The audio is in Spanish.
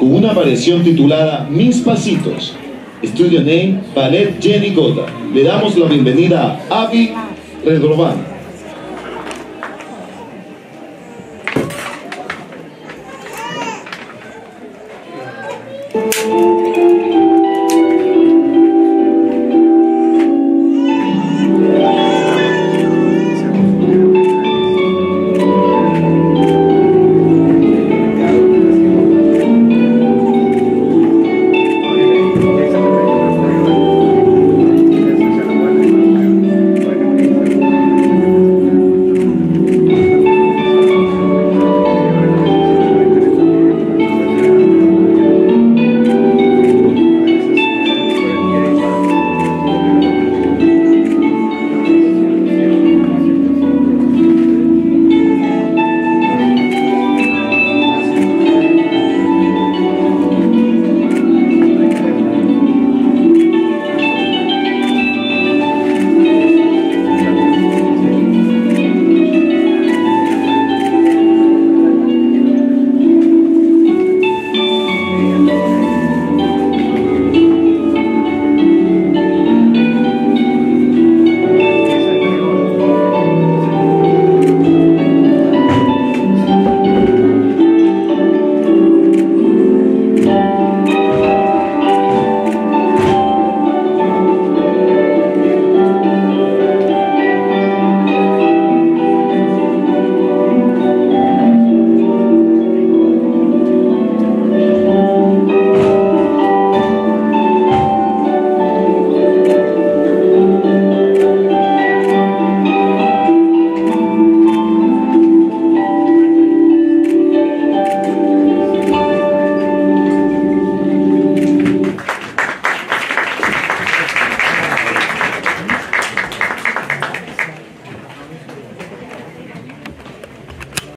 con una aparición titulada Mis Pasitos. Studio Name Ballet Jenny Gota. Le damos la bienvenida a Avi Redroban.